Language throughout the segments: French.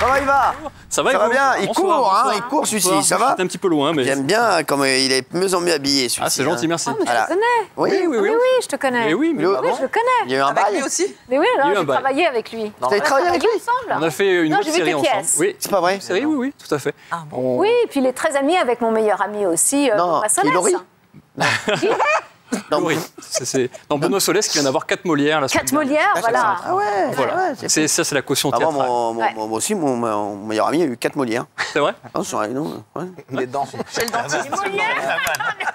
Comment il va Ça va, Ça va bien Il Bonsoir, court, hein, il court celui-ci, ça va J'étais un petit peu loin, mais. J'aime bien comme il est de mieux en mieux habillé celui-ci. Ah, c'est gentil, hein. merci. Ah, mais Voilà. je le connais. Oui, oui, oui. Oui, oui, je te connais. Eh oui, mais Oui, je le connais. Il y a eu un Avec bail lui aussi Mais oui, Il y a eu là, un j'ai bail. travaillé avec lui. Vous avez travaillé avec lui ensemble. On a fait une Non, web j'ai vu série ensemble. pièces. Oui. C'est pas vrai Une série, oui, oui, tout à fait. Ah bon On- Oui, et puis il est très ami avec mon meilleur ami aussi, euh, Non. Laurie Non, Oui, c'est- c'est dans Benoît Solès qui vient d'avoir quatre Molières. la semaine Quatre dernière. Molières, Ah, voilà. Ah ouais, Voilà. ouais, c'est C'est ça, c'est la caution Ah, moi, théâtrale. mon, mon- Ouais. moi aussi, mon, mon meilleur ami a eu 4 Molières. C'est vrai Non, c'est vrai, non, ouais. Les dents. Chez le dentiste.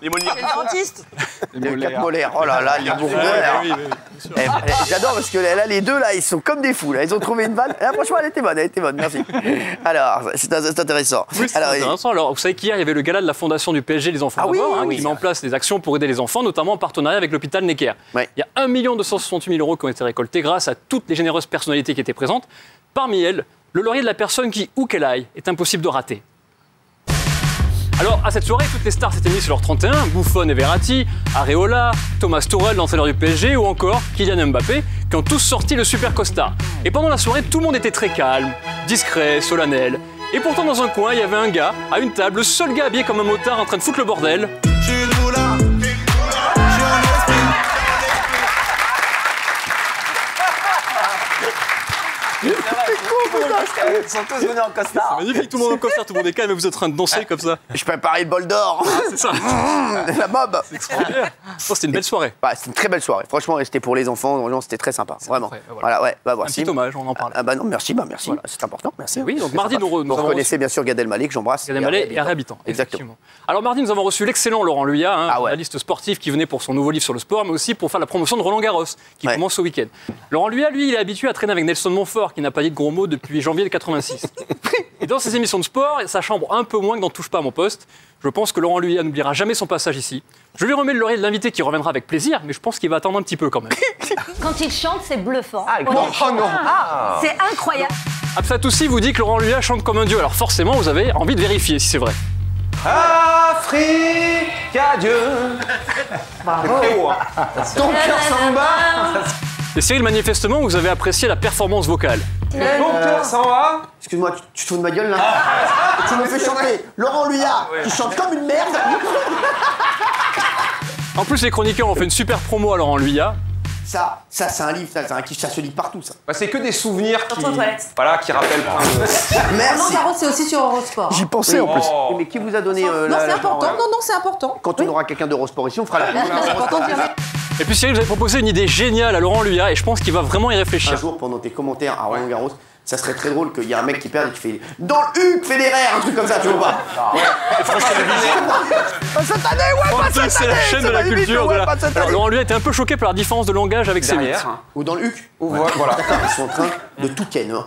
Les Molières. Chez le dentiste. Il y a eu 4 Molières. Oh là là, les bourgeois. oui, oui, sûr. Eh, eh, J'adore parce que là, les deux, là, ils sont comme des fous. Là. Ils ont trouvé une vanne. Là, franchement, elle était bonne, elle était bonne, merci. Alors, c'est intéressant. Oui, c'est Alors, intéressant. Alors, vous savez qu'hier, il y avait le gala de la fondation du PSG Les Enfants Ah oui, d'abord, hein, oui. qui met en place des actions pour aider les enfants, notamment en partenariat avec l'hôpital Necker. Il y a 1 268 000 euros qui ont été récoltés grâce à toutes les généreuses personnalités qui étaient présentes. Parmi elles, le laurier de la personne qui, où qu'elle aille, est impossible de rater. Alors, à cette soirée, toutes les stars s'étaient mises sur leur 31, Buffon et Verratti, Areola, Thomas Tuchel, l'entraîneur du PSG, ou encore Kylian Mbappé, qui ont tous sorti le super costard. Et pendant la soirée, tout le monde était très calme, discret, solennel. Et pourtant, dans un coin, il y avait un gars, à une table, le seul gars habillé comme un motard en train de foutre le bordel. Ils sont tous venus en costard. Magnifique, tout le monde en costard, tout le monde est calme, et vous êtes en train de danser comme ça. Je préparais le bol d'or. C'est ça. la mob. Oh, c'était une belle soirée. Bah, c'était une très belle soirée. Franchement, c'était pour les enfants. C'était très sympa. Vraiment. vrai, voilà. Voilà, ouais. Bah, Un voici. petit hommage, on en parle. Ah bah non, merci, bah merci. C'est important, merci. Oui, donc C'est mardi, nous, nous Vous reconnaissez bien sûr Gad Elmaleh que j'embrasse. Gad Elmaleh et Réhabitant. Exactement. Alors mardi, nous avons reçu l'excellent Laurent Luyat, hein, Ah ouais. journaliste sportif qui venait pour son nouveau livre sur le sport, mais aussi pour faire la promotion de Roland Garros, qui Ouais. commence ce week-end. Laurent Luyat, lui, il est habitué à traîner avec Nelson Montfort, qui n'a pas dit de gros mots depuis janvier 86. et dans ses émissions de sport, ça chambre un peu moins que dans Touche pas à mon poste. Je pense que Laurent Luyat n'oubliera jamais son passage ici. Je lui remets le laurier de l'invité qui reviendra avec plaisir, mais je pense qu'il va attendre un petit peu quand même. Quand il chante, c'est bluffant. Ah, non, oh non. Ah, c'est incroyable. Absat aussi vous dit que Laurent Luyat chante comme un dieu, alors forcément, vous avez envie de vérifier si c'est vrai. Afrique, adieu. Bravo. Ton cœur s'en bat. Et Cyril, manifestement, vous avez apprécié la performance vocale. Ton cœur s'en va. Excuse-moi, tu, tu te fous de ma gueule là Tu me fais chanter Laurent Luyat qui chante comme une merde. En plus, les chroniqueurs ont fait une super promo à Laurent Luyat. Ça, ça c'est un livre, ça, c'est un kiff, ça se lit partout ça. Bah, c'est que des souvenirs qui, voilà, qui rappellent. Merci. Roland c'est aussi sur Eurosport. J'y pensais en plus. Oh. Mais qui vous a donné euh, Non, c'est important. Non, non, c'est important. Quand on aura quelqu'un d'Eurosport ici, on fera la Et puis Cyril, vous avez proposé une idée géniale à Laurent Luyat et je pense qu'il va vraiment y Un réfléchir. jour, pendant tes commentaires à Roland Garros, ça serait très drôle qu'il y ait un mec qui perde et qui fait Dans le Huc Fédéraire, un truc comme ça, tu vois pas? Pas cette année, ouais, pas cette C'est la année, chaîne de la culture. de la- Alors. Laurent Luyat était un peu choqué par la différence de langage avec ses mythes. Ou dans le Huc Ou voilà. ils sont en train de tout ken. hein.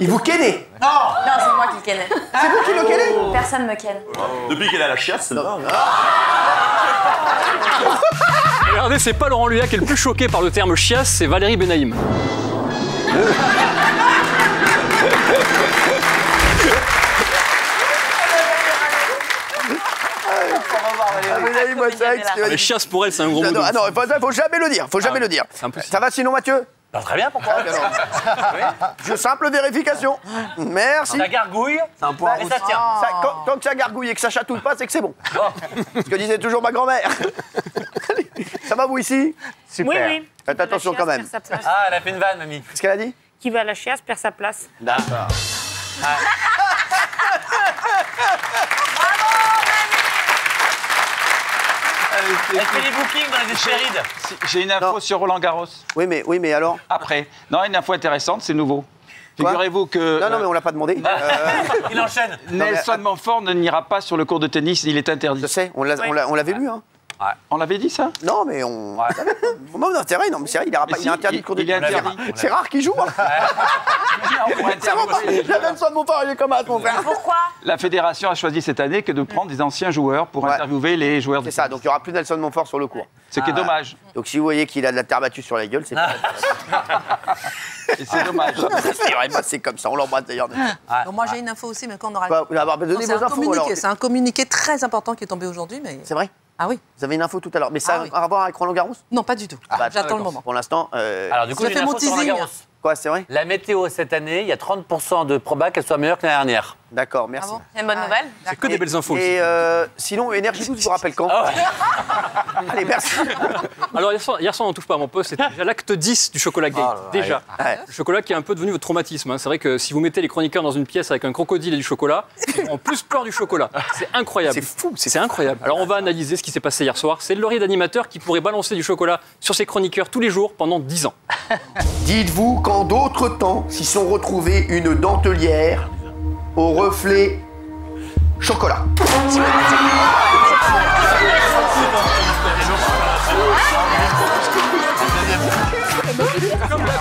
Ils vous kennez Non, c'est moi qui le connais. C'est vous qui le kennez Personne me ken. Depuis qu'elle a la chiasse, c'est. Regardez, c'est pas Laurent Luyat qui est le plus choqué par le terme chiasse, c'est Valérie Benaïm. Ah, vous avez moi, c'est vrai que ce qui m'a Mais dit- chiasse pour elle, c'est un gros mot. Ah non, faut, jamais le dire, faut jamais Ah, le dire. Ça va sinon Mathieu? Bah, très bien, pourquoi Je simple vérification. Merci. La gargouille, C'est un point et ça tient. Ça, quand, tant que ça gargouille et que ça chatouille pas, c'est que c'est bon. Ce que disait toujours ma grand-mère. Ça va vous ici Super. Oui, oui. Faites attention quand même. Ah, elle a fait une vanne, mamie. Qu'est-ce qu'elle a dit Qui va à la chiasse perd sa place. D'accord. Elle fait les bookings dans les Hespérides. Si, J'ai une info Non. sur Roland Garros. Oui, mais, oui, mais alors Après. Non, une info intéressante, c'est nouveau. Quoi Figurez-vous que Non, non, mais on l'a pas demandé. Euh, Il enchaîne. Nelson Montfort ne n'ira pas sur le cours de tennis, il est interdit. je sais, on l'a- on l'a- on l'avait lu. Hein. On l'avait dit ça Non, mais on. Non, non, c'est vrai, non, mais c'est vrai, il, ira pas- Mais il si, est interdit de cours de il est tennis. interdit. C'est rare qu'il joue. Hein. C'est vraiment pas. La même somme, mon père, il est comme un mon frère. Pourquoi? La fédération a choisi cette année que de prendre des anciens joueurs pour Ouais. interviewer les joueurs de C'est ça, donc il n'y aura plus Nelson Montfort sur le cours. Ce qui est dommage. Donc si vous voyez qu'il a de la terre battue sur la gueule, c'est pas. Et c'est dommage. c'est comme ça, on l'embrasse d'ailleurs. Non, moi j'ai une info aussi, mais quand on aura. Bah, alors. communiqué, c'est un communiqué très important qui est tombé aujourd'hui, mais. C'est vrai Ah oui Vous avez une info tout à l'heure, mais ça Ah oui. a à voir avec Roland Garros? Non, pas du tout. bah, J'attends le moment. Pour l'instant, euh, Alors, du coup, Je j'ai une mon info sur Roland teasing. Garros. Quoi, c'est vrai? La météo cette année, il y a 30% de proba qu'elle soit meilleure que l'année dernière. D'accord, Ah merci. bon C'est une bonne nouvelle C'est que des belles infos. Et euh, sinon, Énergie 12 vous rappelle quand Ah Allez, merci. Alors hier soir, hier soir, on ne touche pas à mon poste, c'était déjà l'acte 10 du chocolat gate. Oh déjà. Ouais. Le chocolat qui est un peu devenu votre traumatisme. hein. C'est vrai que si vous mettez les chroniqueurs dans une pièce avec un crocodile et du chocolat, ils ont plus peur du chocolat. C'est incroyable. C'est fou, c'est C'est incroyable. Alors on va analyser ce qui s'est passé hier soir. C'est le laurier d'animateur qui pourrait balancer du chocolat sur ses chroniqueurs tous les jours pendant 10 ans. Dites-vous qu'en d'autres temps s'y sont retrouvés une dentelière au reflet chocolat.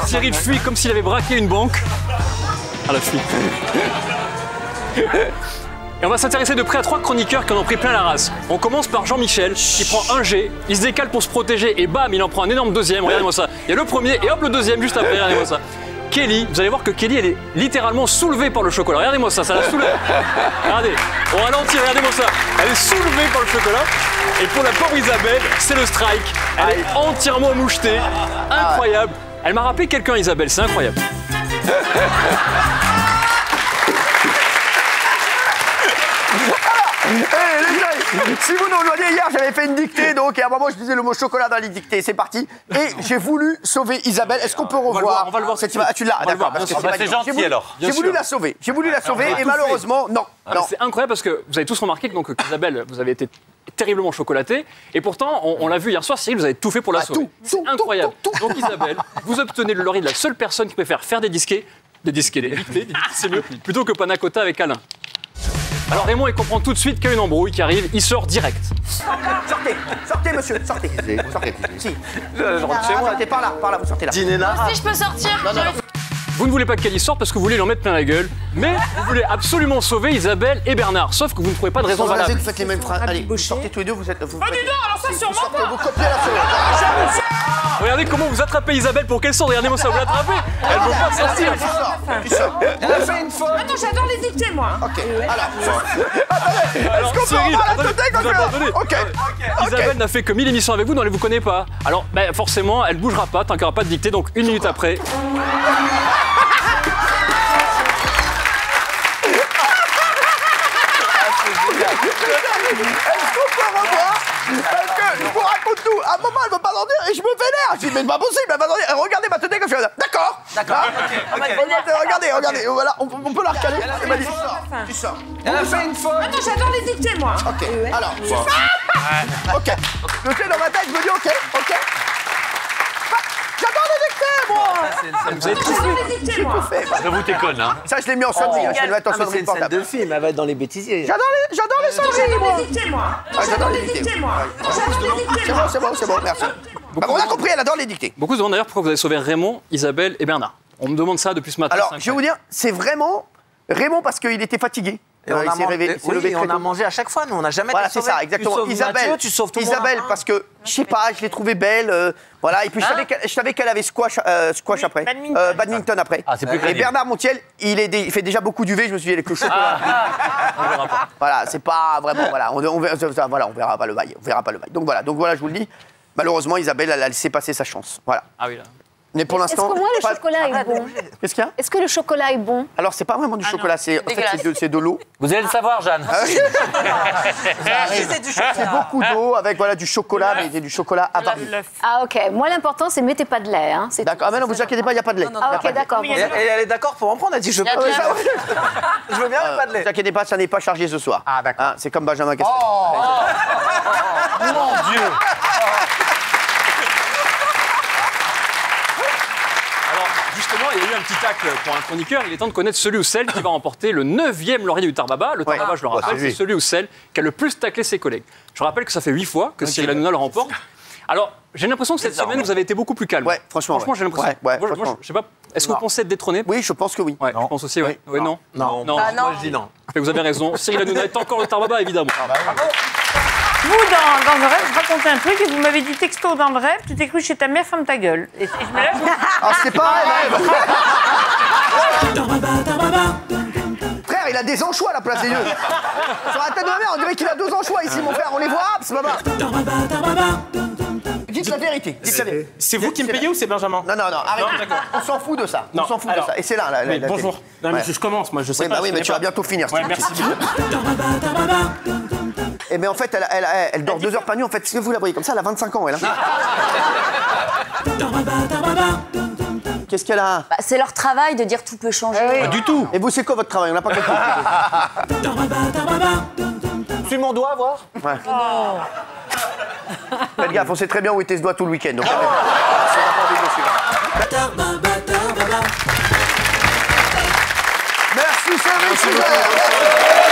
Cyril fuit comme s'il avait braqué une banque. À la fuite. Et on va s'intéresser de près à trois chroniqueurs qui en ont pris plein la race. On commence par Jean-Michel, qui prend un G, il se décale pour se protéger et bam, il en prend un énorme deuxième. Regardez-moi ça. Il y a le premier et hop, le deuxième juste après. Regardez-moi ça. Kelly, vous allez voir que Kelly, elle est littéralement soulevée par le chocolat. Regardez-moi ça, ça la soulève. Regardez, au ralenti, regardez-moi ça. Elle est soulevée par le chocolat. Et pour la pauvre Isabelle, c'est le strike. Elle est entièrement mouchetée. Incroyable. Elle m'a rappelé quelqu'un, Isabelle, c'est incroyable. Eh, les si vous nous rejoignez hier, j'avais fait une dictée, donc et à un moment je disais le mot chocolat dans les dictées. C'est parti. Et j'ai voulu sauver Isabelle. Est-ce qu'on peut va le revoir voir, on va le voir cette tout image? Ah, tu l'as, d'accord. Bah, c'est pas gentil, alors. J'ai voulu la sauver. J'ai voulu la sauver et tout malheureusement, non. Ah. C'est incroyable parce que vous avez tous remarqué que donc Isabelle, vous avez été terriblement chocolaté et pourtant on, on l'a vu hier soir, Cyril, vous avez tout fait pour la Ah, sauver. tout, C'est tout, incroyable. tout, tout, Donc Isabelle, vous obtenez le laurier de la seule personne qui préfère faire des disquets, des disquets, des dictées, des dictées, c'est mieux, plutôt que panna cotta avec Alain. Alors Raymond, il comprend tout de suite qu'il y a une embrouille qui arrive, il sort direct. Sortez, sortez, monsieur, sortez. Sortez. Si. Je rentre chez moi. T'es par là, par là, vous sortez là. Dîner là. Si je peux sortir Vous ne voulez pas qu'elle y sorte parce que vous voulez lui en mettre plein la gueule, mais vous voulez absolument sauver Isabelle et Bernard, sauf que vous ne trouvez pas de raison valable. vous faites les mêmes phrases. Allez, vous sortez tous les deux, vous êtes. Vous, Pas du alors ça sûrement sortez, pas vous copiez la sauce. Regardez comment vous attrapez Isabelle pour qu'elle sorte, regardez-moi ça, vous l'attrapez Elle veut pas sortir. Elle a fait une faute. Dictées, moi Ok, alors. Alors, qu'on peut revoir la ça abandonnez. Ok. Isabelle n'a fait que 1000 émissions avec vous, non, elle ne vous connaît pas. Alors, ben, forcément, elle bougera pas tant qu'il n'y aura pas de dictée, donc une minute après. Peut revoir Parce que je vous raconte tout. À un moment, elle veut pas dormir et je me vénère. Je dis, mais c'est pas possible, elle va dormir. Regardez ma tête comme je fais. D'accord D'accord. Regardez, regardez. Voilà, on, on peut la recaler. Magnifique. Tu sors. Elle a fait une faute. Attends, j'adore les dictées, moi Ok, alors. Ok. Je sais dans ma tête, je me dis, ok, ok. Ah, J'adore les dictées, moi Vous avez tout Fait, Je vous déconne, hein. Ça, je l'ai mis en sonnerie. hein, Je vais le mettre en Ah, sonnerie une scène portable. de film, elle va être dans les bêtisiers. J'adore les, j'adore les sonneries, moi J'adore les dictées, moi Ah, j'adore les dictées, dictées. moi J'adore les dictées, C'est bon, c'est bon, c'est bon, merci. Bah, on a compris, elle adore les dictées. Beaucoup se demandent d'ailleurs pourquoi vous avez sauvé Raymond, Isabelle et Bernard. On me demande ça depuis ce matin. Alors, je vais vous dire, c'est vraiment Raymond parce qu'il était fatigué. Et Euh, on il a, s'est man- réveillé, il s'est oui, levé et on a mangé à chaque fois, nous on n'a jamais Voilà, été c'est ça, exactement. Tu sauves Isabelle, Mathieu, tu sauves tout le monde. Isabelle, parce que je sais pas, je l'ai trouvée belle, euh, voilà. Et puis je savais qu'elle- je savais qu'elle avait squash, euh, squash après, badminton. Euh, badminton après. Ah, c'est plus Et. Bernard Montiel, il, est il fait déjà beaucoup d'UV. Je me suis dit, il est que le chocolat. On verra pas. Voilà, c'est pas vraiment, voilà, on, on verra, ça, voilà, on verra pas le bail, on verra pas le bail. Donc voilà, donc voilà, je vous le dis. Malheureusement, Isabelle, elle a laissé passer sa chance. Voilà. Ah oui, là. Mais pour Est-ce l'instant, que moi, le pas- chocolat est bon Qu'est-ce qu'il y a Est-ce que le chocolat est bon Alors, c'est pas vraiment du chocolat, c'est en fait, c'est de, de l'eau. Vous allez le savoir, Jeanne. Ah oui. C'est du chocolat. Beaucoup d'eau avec voilà du chocolat, mais c'est du chocolat avarié. Ah, ok. Moi, l'important, c'est mettez pas de lait. Hein. D'accord. Ah mais non, vous inquiétez pas, il n'y a pas de lait. Non, non, Ah, ok, d'accord. Et, elle est d'accord pour en prendre, elle dit je Ah Je veux bien, mais pas de Ne lait. vous inquiétez pas, ça n'est pas chargé ce soir. Ah, d'accord. Hein, c'est comme Benjamin Castaldi. Mon Dieu Alors, justement, il y a eu un petit tacle pour un chroniqueur. Il est temps de connaître celui ou celle qui va remporter le 9e laurier du Tarbaba. Le Tarbaba, je le Ouais, rappelle, c'est lui. c'est celui ou celle qui a le plus taclé ses collègues. Je rappelle que ça fait 8 fois que Cyril Hanouna le remporte. Alors, j'ai l'impression que cette semaine, vous avez été beaucoup plus calme. Ouais, franchement, Franchement, ouais. j'ai l'impression. Ouais, ouais, Moi, je- moi, franchement. je sais pas. Est-ce que vous pensez être détrôné? Oui, je pense que oui. Ouais, je pense aussi, oui. Oui, non. Non. Non. Ah, non. Moi je dis non. Mais vous avez raison. Cyril Hanouna est encore le Tarbaba, évidemment. Vous, dans, dans le rêve, vous racontez un truc et vous m'avez dit texto dans le rêve, tu t'es cru chez ta mère, ferme ta gueule. Et, et je me lève, je Ah, c'est pas un rêve. Frère, il a des anchois à la place des yeux. Sur la tête de ma mère, on dirait qu'il a deux anchois ici, mon frère. On les voit, c'est pas mal. Dis Dites la vérité. Dites la vérité. C'est vous qui me payez ou c'est Benjamin Non, non, non, arrête. On s'en fout de ça. Non, On s'en fout alors, de ça. Et c'est là, oui, la bonjour. Non, mais Ouais. je, je commence, moi, je sais Oui, pas. bah oui, je mais tu vas bientôt finir. Ouais, tu- merci. Et mais en fait, elle, elle, elle, elle dort deux heures par nuit. En fait, si vous la voyez comme ça, elle a 25 ans, elle. hein. Qu'est-ce qu'elle a Bah, c'est leur travail de dire tout peut changer. Pas du tout. Et vous, c'est quoi votre travail? On n'a pas compris. Suis mon doigt, voir? Ouais. Faites gaffe, on sait très bien où était ce doigt tout le week-end. Donc, suivre. Merci, Suzanne.